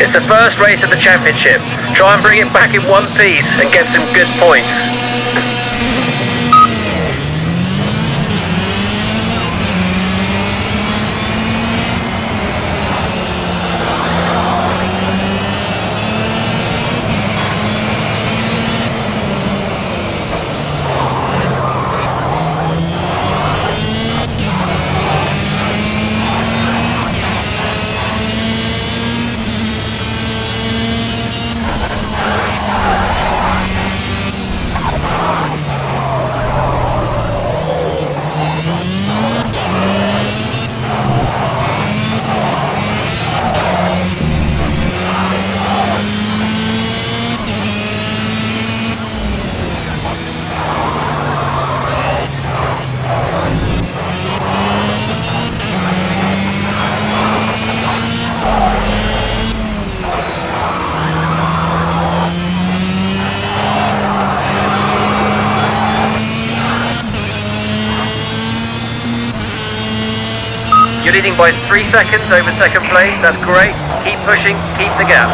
It's the first race of the championship. Try and bring it back in one piece and get some good points. You're leading by three seconds over second place. That's great. Keep pushing. Keep the gap.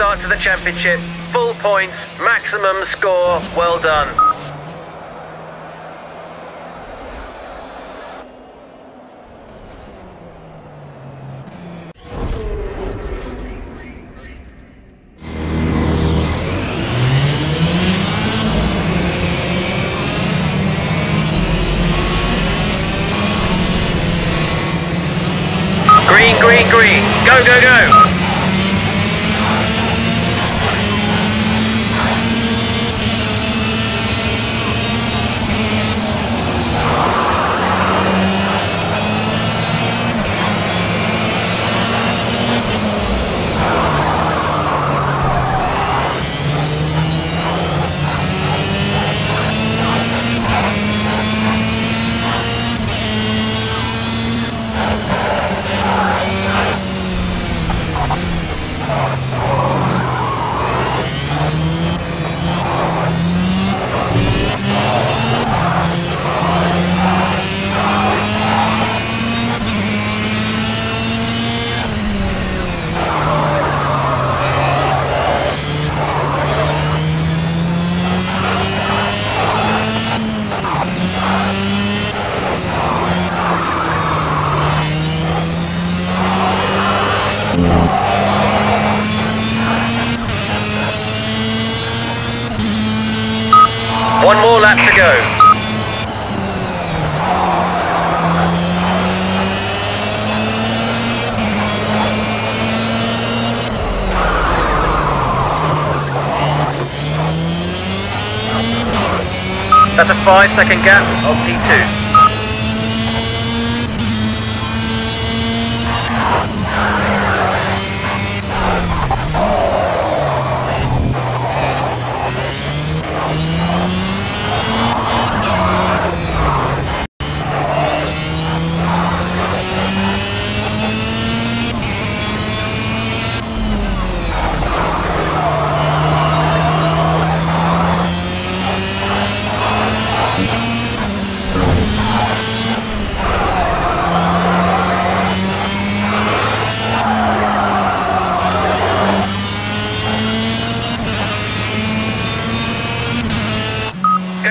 Start to the championship. Full points, maximum score. Well done. Green, green, green. Go, go, go. Oh, One more lap to go. That's a five second gap of P2.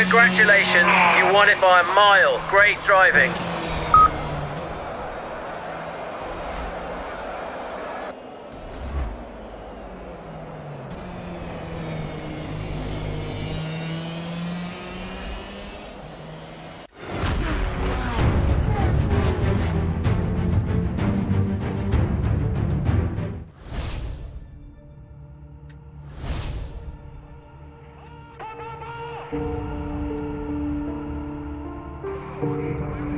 Congratulations, you won it by a mile. Great driving. Thank you. Thank you.